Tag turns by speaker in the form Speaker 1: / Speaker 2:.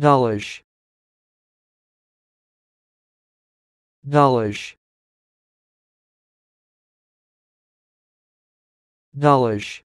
Speaker 1: knowledge knowledge knowledge